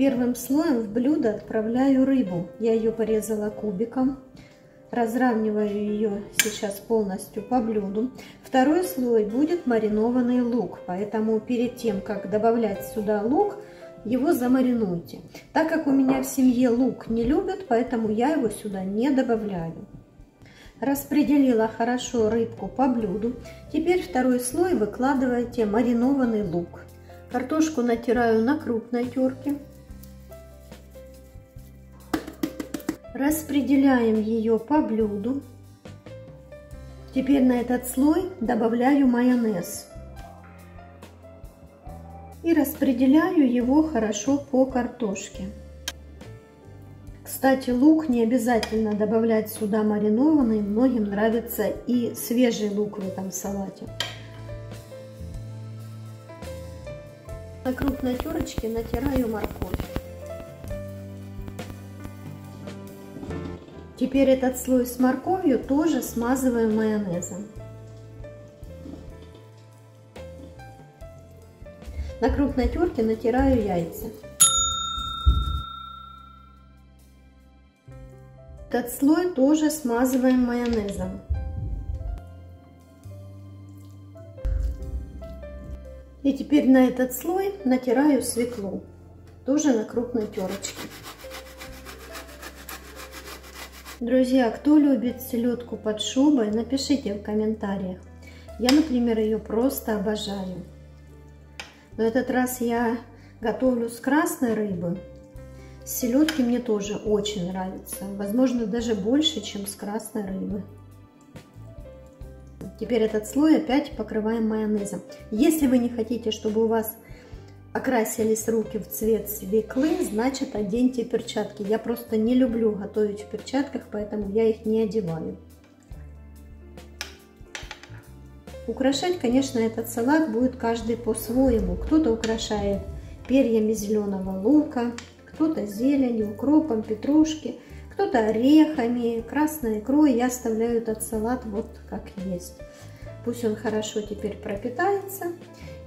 Первым слоем в блюдо отправляю рыбу. Я ее порезала кубиком. Разравниваю ее сейчас полностью по блюду. Второй слой будет маринованный лук, поэтому перед тем, как добавлять сюда лук, его замаринуйте. Так как у меня в семье лук не любят, поэтому я его сюда не добавляю. Распределила хорошо рыбку по блюду. Теперь второй слой выкладывайте маринованный лук. Картошку натираю на крупной терке. Распределяем ее по блюду. Теперь на этот слой добавляю майонез. И распределяю его хорошо по картошке. Кстати, лук не обязательно добавлять сюда маринованный. Многим нравится и свежий лук в этом салате. На крупной терочке натираю морковь. Теперь этот слой с морковью тоже смазываю майонезом. На крупной терке натираю яйца. Этот слой тоже смазываем майонезом. И теперь на этот слой натираю свеклу, тоже на крупной терочке. Друзья, кто любит селедку под шубой, напишите в комментариях. Я, например, ее просто обожаю. В этот раз я готовлю с красной рыбы. Селедки мне тоже очень нравятся. Возможно, даже больше, чем с красной рыбы. Теперь этот слой опять покрываем майонезом. Если вы не хотите, чтобы у вас окрасились руки в цвет свеклы, значит оденьте перчатки. Я просто не люблю готовить в перчатках, поэтому я их не одеваю. Украшать, конечно, этот салат будет каждый по-своему. Кто-то украшает перьями зеленого лука, кто-то зеленью, укропом, петрушки, кто-то орехами, красной икрой. Я оставляю этот салат вот как есть. Пусть он хорошо теперь пропитается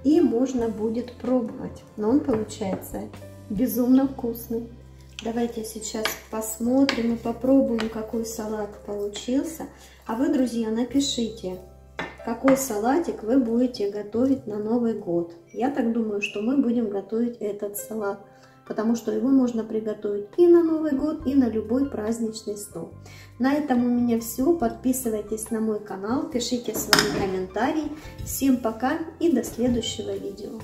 и можно будет пробовать. Но он получается безумно вкусный. Давайте сейчас посмотрим и попробуем, какой салат получился. А вы, друзья, напишите, какой салатик вы будете готовить на Новый год. Я так думаю, что мы будем готовить этот салат потому что его можно приготовить и на Новый год, и на любой праздничный стол. На этом у меня все. Подписывайтесь на мой канал, пишите свои комментарии. Всем пока и до следующего видео.